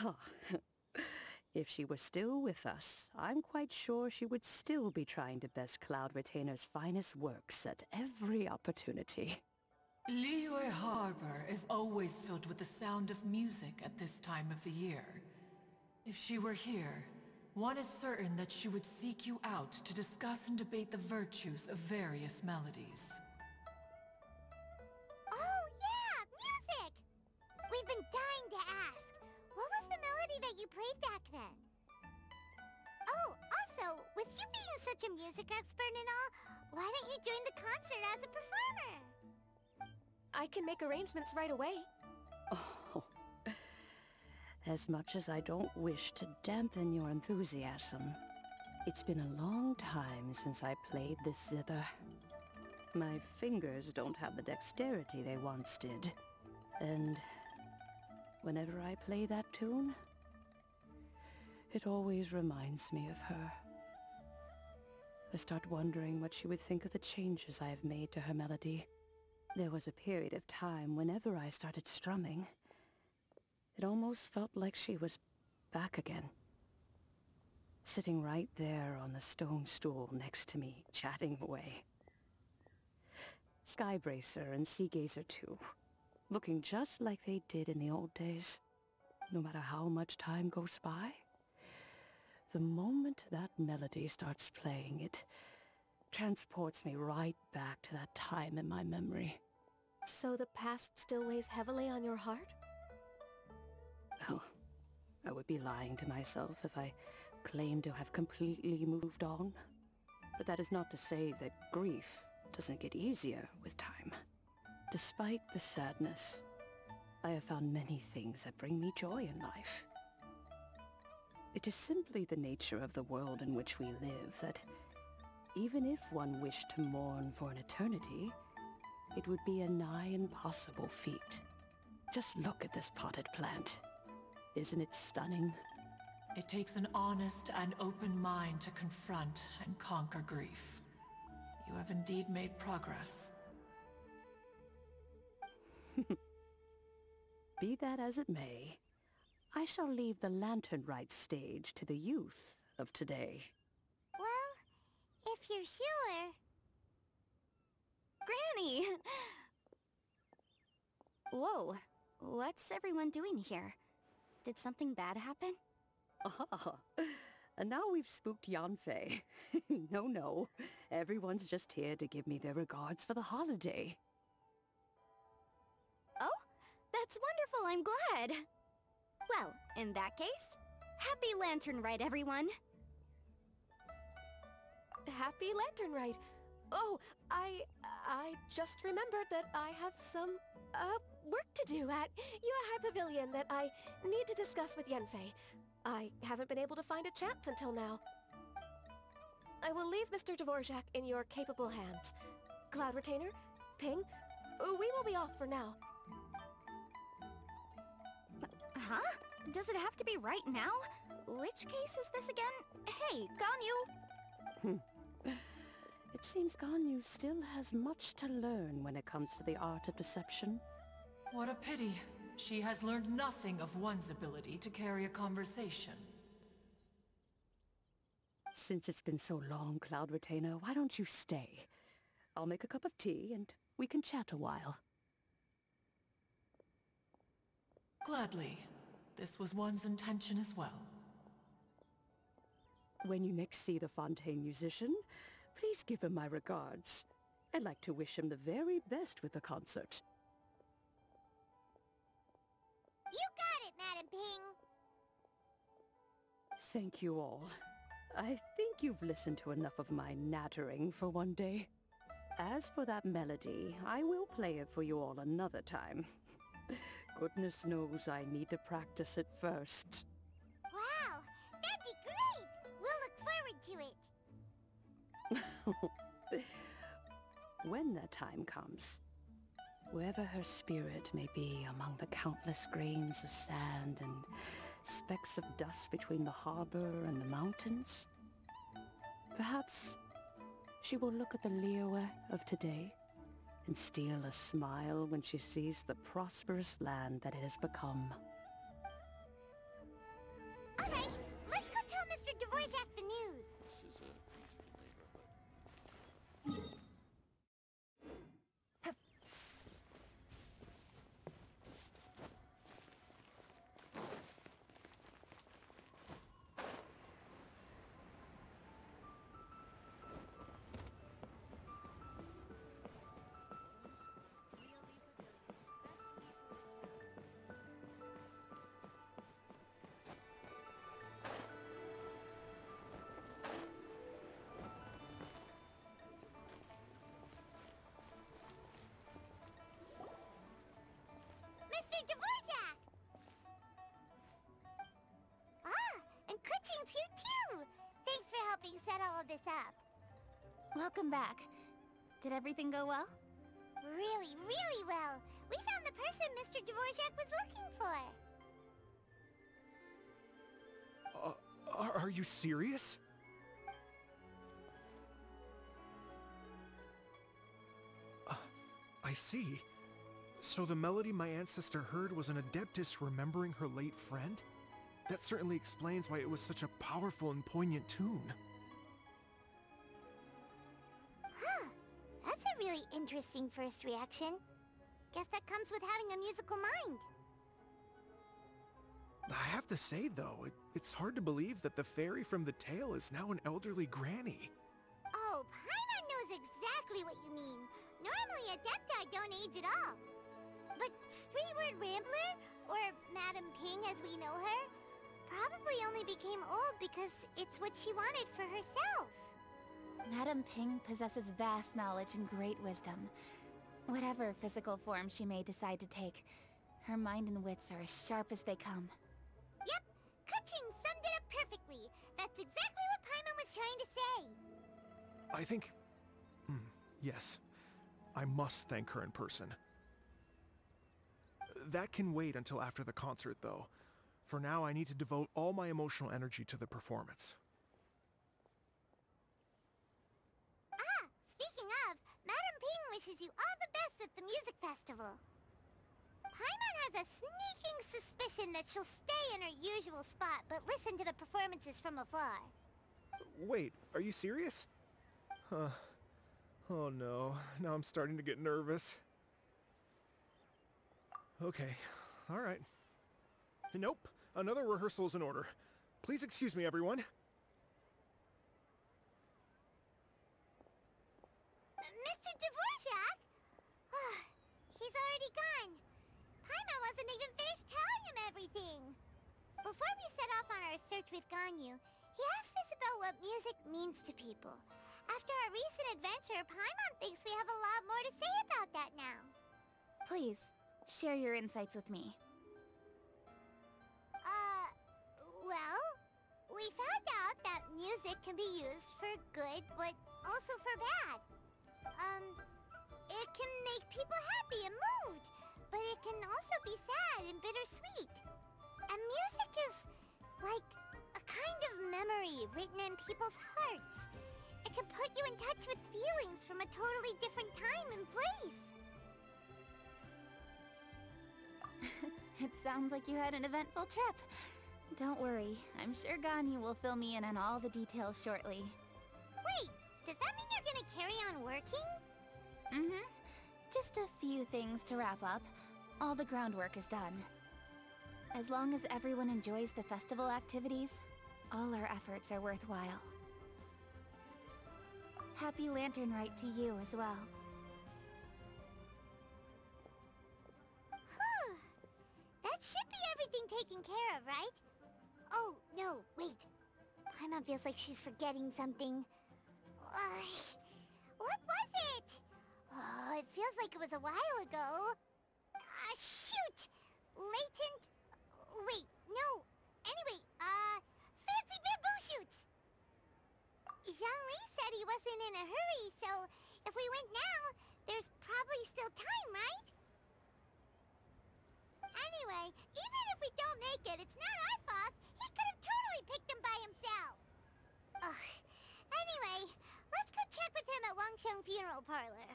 Speaker 6: if she were still with us, I'm quite sure she would still be trying to best Cloud Retainer's finest works at every opportunity.
Speaker 5: Liyue Harbor is always filled with the sound of music at this time of the year. If she were here, one is certain that she would seek you out to discuss and debate the virtues of various melodies.
Speaker 2: Oh, yeah! Music! We've been dying to ask. What was the melody that you played back then? Oh, also, with you being such a music expert and all, why don't you join the concert as a performer?
Speaker 1: I can make arrangements right away.
Speaker 6: Oh, as much as I don't wish to dampen your enthusiasm, it's been a long time since I played this zither. My fingers don't have the dexterity they once did. And whenever I play that tune, it always reminds me of her. I start wondering what she would think of the changes I have made to her melody. There was a period of time whenever I started strumming, it almost felt like she was back again. Sitting right there on the stone stool next to me, chatting away. Skybracer and Seagazer too, looking just like they did in the old days. No matter how much time goes by, the moment that melody starts playing, it transports me right back to that time in my memory.
Speaker 1: So the past still weighs heavily on your heart?
Speaker 6: Well, I would be lying to myself if I claimed to have completely moved on. But that is not to say that grief doesn't get easier with time. Despite the sadness, I have found many things that bring me joy in life. It is simply the nature of the world in which we live that even if one wished to mourn for an eternity, it would be a nigh impossible feat. Just look at this potted plant. Isn't it stunning?
Speaker 5: It takes an honest and open mind to confront and conquer grief. You have indeed made progress.
Speaker 6: Be that as it may, I shall leave the lantern rite stage to the youth of today.
Speaker 2: Well, if you're sure.
Speaker 7: Granny! Whoa, what's everyone doing here? Did something bad happen?
Speaker 6: Ah, and now we've spooked Yanfei. no, no. Everyone's just here to give me their regards for the holiday.
Speaker 7: Oh, that's wonderful, I'm glad. Well, in that case, happy Lantern Rite, everyone.
Speaker 1: Happy Lantern Rite. Oh, I... I just remembered that I have some, uh, work to do at Yuehai Pavilion that I need to discuss with Yanfei. I haven't been able to find a chance until now. I will leave Mr. Dvorak in your capable hands. Cloud Retainer, Ping, we will be off for now.
Speaker 7: Huh? Does it have to be right now? Which case is this again? Hey, Ganyu!
Speaker 6: It seems Ganyu still has much to learn when it comes to the art of deception.
Speaker 5: What a pity. She has learned nothing of one's ability to carry a conversation.
Speaker 6: Since it's been so long, Cloud Retainer, why don't you stay? I'll make a cup of tea and we can chat a while.
Speaker 5: Gladly. This was one's intention as well.
Speaker 6: When you next see the Fontaine musician, please give him my regards. I'd like to wish him the very best with the concert.
Speaker 2: You got it, Madam Ping.
Speaker 6: Thank you all. I think you've listened to enough of my nattering for one day. As for that melody, I will play it for you all another time. Goodness knows I need to practice it first. when that time comes, wherever her spirit may be among the countless grains of sand and specks of dust between the harbor and the mountains, perhaps she will look at the Liyue of today and steal a smile when she sees the prosperous land that it has become.
Speaker 2: Mr. Dvorak! Ah, and Keqing's here too! Thanks for helping set all of this up.
Speaker 7: Welcome back. Did everything go well?
Speaker 2: Really, really well. We found the person Mr. Dvorak was looking for.
Speaker 8: Uh, are, are you serious? Uh, I see. So the melody my ancestor heard was an Adeptus remembering her late friend? That certainly explains why it was such a powerful and poignant tune.
Speaker 2: Huh. That's a really interesting first reaction. Guess that comes with having a musical mind.
Speaker 8: I have to say, though, it, it's hard to believe that the fairy from the tale is now an elderly granny.
Speaker 2: Oh, Paimon knows exactly what you mean. Normally, Adepti don't age at all. But Streetward Rambler, or Madame Ping as we know her, probably only became old because it's what she wanted for herself.
Speaker 7: Madame Ping possesses vast knowledge and great wisdom. Whatever physical form she may decide to take, her mind and wits are as sharp as they come.
Speaker 2: Yep, Keqing summed it up perfectly. That's exactly what Paimon was trying to say.
Speaker 8: I think. Hmm, yes. I must thank her in person. That can wait until after the concert, though. For now, I need to devote all my emotional energy to the performance.
Speaker 2: Ah, speaking of, Madame Ping wishes you all the best at the music festival. Paimon has a sneaking suspicion that she'll stay in her usual spot but listen to the performances from afar.
Speaker 8: Wait, are you serious? Huh. Oh no, now I'm starting to get nervous. Okay, alright. Nope, another rehearsal is in order. Please excuse me, everyone.
Speaker 2: Mr. Dvorak? Ah, He's already gone. Paimon wasn't even finished telling him everything. Before we set off on our search with Ganyu, he asked us about what music means to people. After our recent adventure, Paimon thinks we have a lot more to say about that now.
Speaker 7: Please, share your insights with me.
Speaker 2: Uh, well, we found out that music can be used for good, but also for bad. Um, it can make people happy and moved, but it can also be sad and bittersweet. And music is like a kind of memory written in people's hearts. It can put you in touch with feelings from a totally different time and place.
Speaker 7: It sounds like you had an eventful trip. Don't worry, I'm sure Ganyu will fill me in on all the details shortly.
Speaker 2: Wait, does that mean you're gonna carry on working?
Speaker 7: Mm-hmm. Just a few things to wrap up. All the groundwork is done. As long as everyone enjoys the festival activities, all our efforts are worthwhile. Happy Lantern Rite to you as well.
Speaker 2: Should be everything taken care of, right? Oh, no, wait. Paimon feels like she's forgetting something. What was it? Oh, it feels like it was a while ago. Ah, shoot!
Speaker 7: Scarlet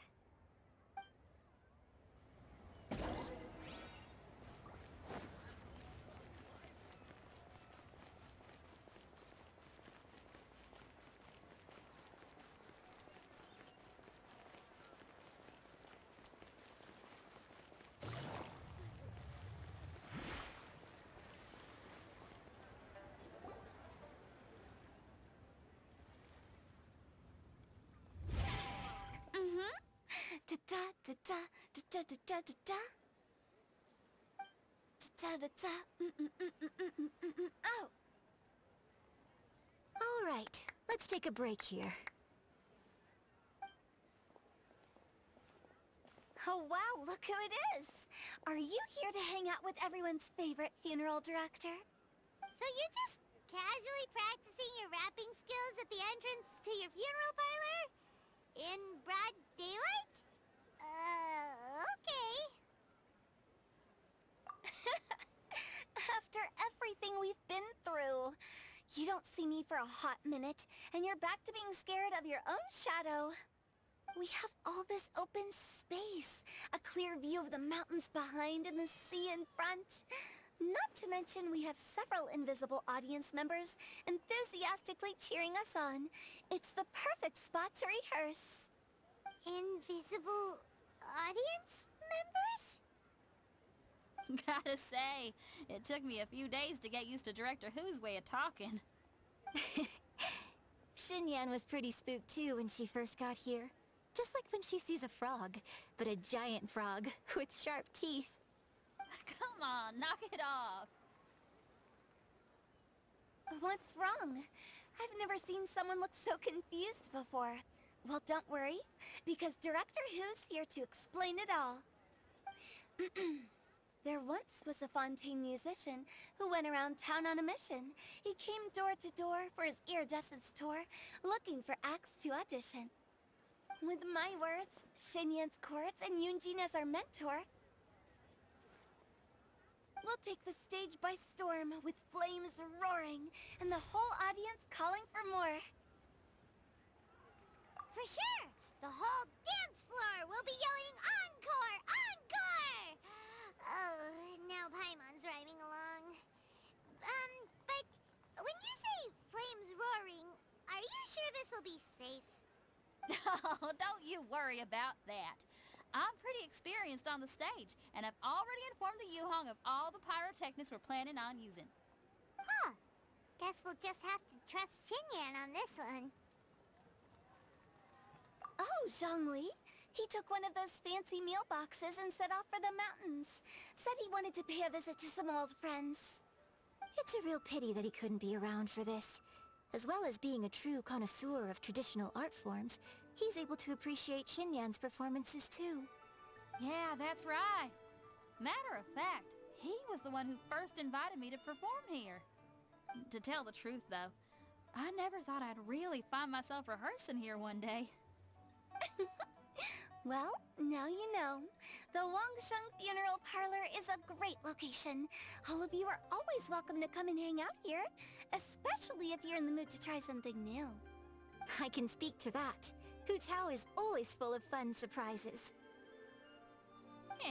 Speaker 7: Da da da da da da da da da da. Da mm. Oh.
Speaker 1: All right, let's take a break here.
Speaker 7: Oh wow, look who it is! Are you here to hang out with everyone's favorite funeral director?
Speaker 2: So you're just casually practicing your rapping skills at the entrance to your funeral parlor? In broad daylight? Uh, okay.
Speaker 7: After everything we've been through, you don't see me for a hot minute, and you're back to being scared of your own shadow. We have all this open space, a clear view of the mountains behind and the sea in front. Not to mention we have several invisible audience members enthusiastically cheering us on. It's the perfect spot to rehearse.
Speaker 2: Invisible audience members?
Speaker 9: Gotta say, it took me a few days to get used to Director Hu's way of talking.
Speaker 1: Xinyan was pretty spooked too when she first got here. Just like when she sees a frog, but a giant frog with sharp teeth.
Speaker 9: Come on, knock it off.
Speaker 7: What's wrong? I've never seen someone look so confused before. Well, don't worry, because Director Hu's here to explain it all. there once was a Fontaine musician who went around town on a mission. He came door to door for his iridescence tour, looking for acts to audition. With my words, Xinyan's chords, and Yunjin as our mentor, We'll take the stage by storm with flames roaring and the whole audience calling for more.
Speaker 2: For sure! The whole dance floor will be yelling encore! Encore! Oh, now Paimon's rhyming along. Um, but when you say flames roaring, are you sure this will be safe?
Speaker 9: No, don't you worry about that. I'm pretty experienced on the stage, and I've already informed the Yuheng of all the pyrotechnics we're planning on using.
Speaker 2: Huh. Guess we'll just have to trust Xinyan on this one.
Speaker 7: Oh, Zhongli. He took one of those fancy meal boxes and set off for the mountains. Said he wanted to pay a visit to some old friends.
Speaker 1: It's a real pity that he couldn't be around for this. As well as being a true connoisseur of traditional art forms, he's able to appreciate Xinyan's performances too.
Speaker 9: Yeah, that's right. Matter of fact, he was the one who first invited me to perform here. To tell the truth, though, I never thought I'd really find myself rehearsing here one day.
Speaker 7: Well, now you know. The Wangsheng Funeral Parlor is a great location. All of you are always welcome to come and hang out here, especially if you're in the mood to try something new.
Speaker 1: I can speak to that. Hu Tao is always full of fun surprises.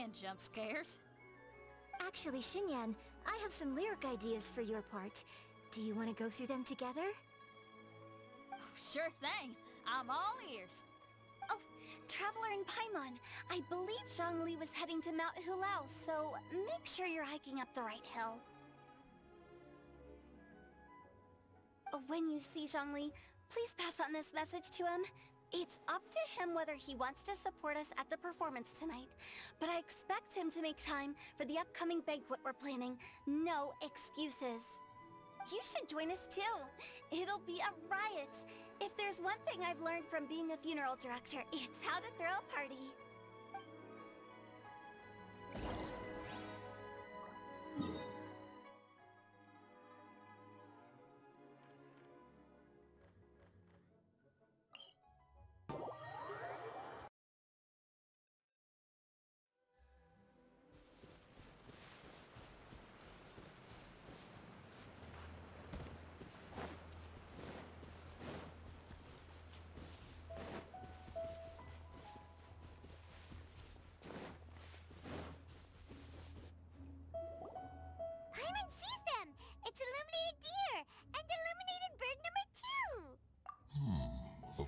Speaker 9: And jump scares.
Speaker 1: Actually, Xinyan, I have some lyric ideas for your part. Do you want to go through them together?
Speaker 9: Oh, sure thing. I'm all ears.
Speaker 7: Oh, Traveler in Paimon, I believe Zhongli was heading to Mount Hulao, so make sure you're hiking up the right hill. When you see Zhongli, please pass on this message to him. It's up to him whether he wants to support us at the performance tonight, but I expect him to make time for the upcoming banquet we're planning. No excuses. You should join us too. It'll be a riot. If there's one thing I've learned from being a funeral director, it's how to throw a party.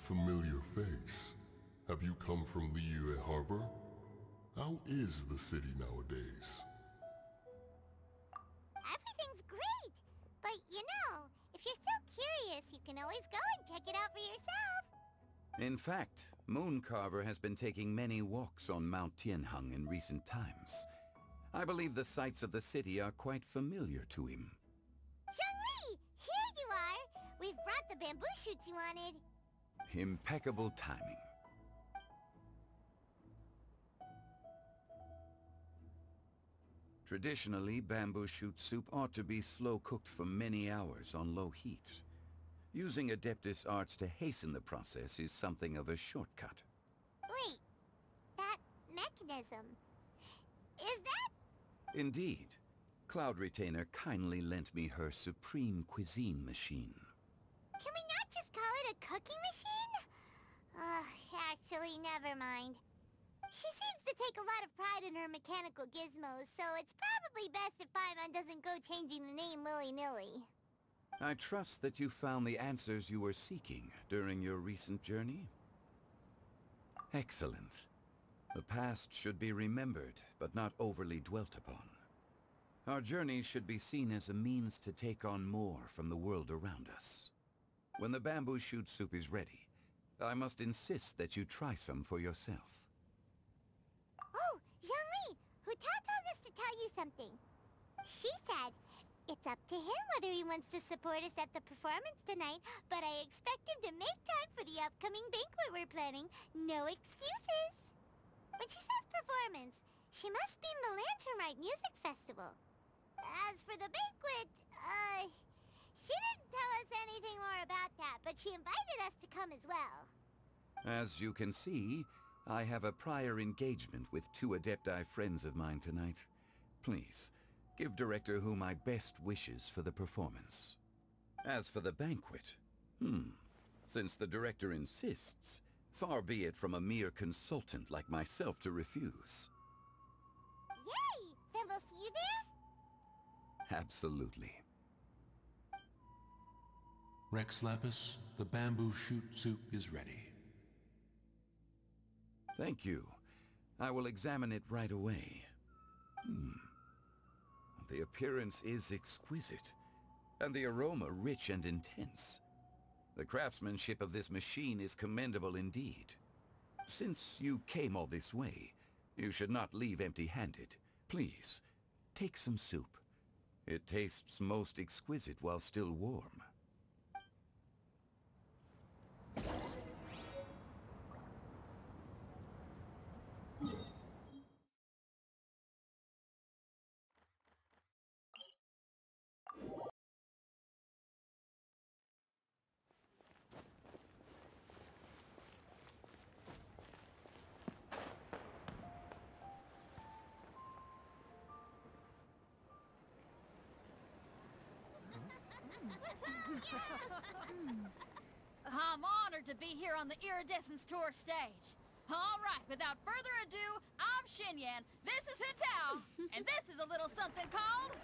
Speaker 10: Familiar face. Have you come from Liyue Harbor? How is the city nowadays?
Speaker 2: Everything's great! But you know, if you're so curious, you can always go and check it out for yourself.
Speaker 11: In fact, Mooncarver has been taking many walks on Mount Tianheng in recent times. I believe the sights of the city are quite familiar to him.
Speaker 2: Zhongli! Here you are! We've brought the bamboo shoots you wanted.
Speaker 11: Impeccable timing. Traditionally, bamboo shoot soup ought to be slow cooked for many hours on low heat. Using Adeptus arts to hasten the process is something of a shortcut.
Speaker 2: Wait, that mechanism. Is that?
Speaker 11: Indeed. Cloud Retainer kindly lent me her supreme cuisine machine.
Speaker 2: Can we cooking machine? Ugh, actually, never mind. She seems to take a lot of pride in her mechanical gizmos, so it's probably best if Paimon doesn't go changing the name willy-nilly.
Speaker 11: I trust that you found the answers you were seeking during your recent journey? Excellent. The past should be remembered, but not overly dwelt upon. Our journey should be seen as a means to take on more from the world around us. When the bamboo shoot soup is ready, I must insist that you try some for yourself.
Speaker 2: Oh, Zhongli! Hu Tao told us to tell you something. She said, it's up to him whether he wants to support us at the performance tonight, but I expect him to make time for the upcoming banquet we're planning. No excuses! When she says performance, she must mean the Lantern Rite Music Festival. As for the banquet, uh... She didn't tell us anything more about that, but she invited us to come as well.
Speaker 11: As you can see, I have a prior engagement with two Adepti friends of mine tonight. Please, give Director Hu my best wishes for the performance. As for the banquet, hmm, since the Director insists, far be it from a mere consultant like myself to refuse.
Speaker 2: Yay! Then we'll see you there?
Speaker 11: Absolutely.
Speaker 12: Rex Lapis, the bamboo shoot soup is ready.
Speaker 11: Thank you. I will examine it right away. Hmm. The appearance is exquisite, and the aroma rich and intense. The craftsmanship of this machine is commendable indeed. Since you came all this way, you should not leave empty-handed. Please, take some soup. It tastes most exquisite while still warm. Hmm.
Speaker 9: I'm honored to be here on the Iridescence Tour stage. All right, without further ado, I'm Xinyan, this is Hu Tao, and this is a little something called...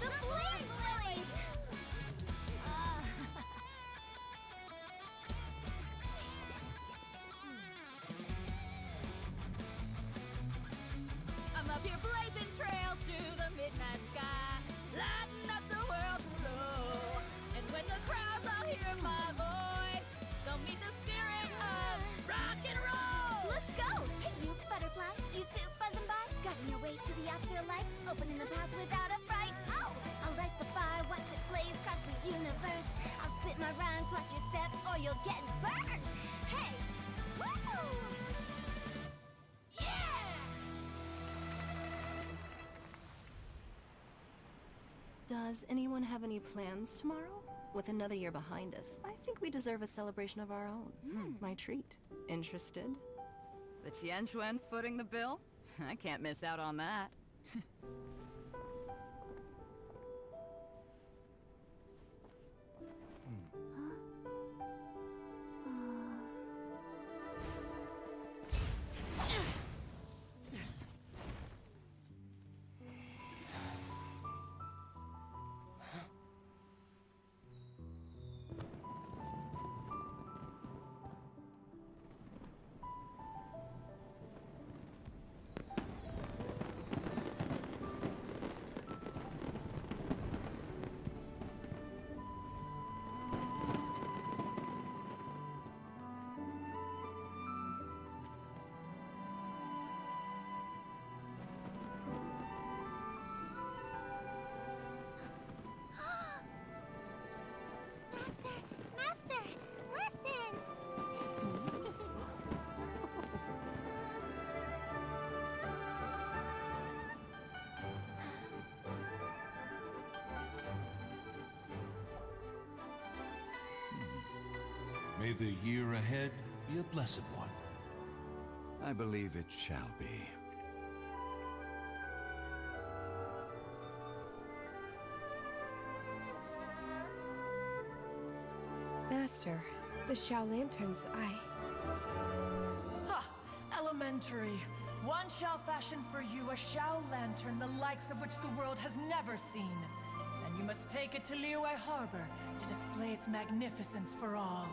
Speaker 2: The Blaze Lilies! I'll spit my rhymes, watch your step, or you'll get burned. Hey, woo!
Speaker 9: Yeah!
Speaker 13: Does anyone have any plans tomorrow? With another year behind us, I think we deserve a celebration of our own.
Speaker 14: Hmm.
Speaker 13: My treat. Interested?
Speaker 14: The Tianquan footing the bill? I can't miss out on that.
Speaker 12: May the year ahead be a blessed one.
Speaker 11: I believe it shall be.
Speaker 4: Master, the Xiao Lanterns, I...
Speaker 5: Ha! Elementary. One shall fashion for you a Xiao Lantern the likes of which the world has never seen. And you must take it to Liyue Harbor to display its magnificence for all.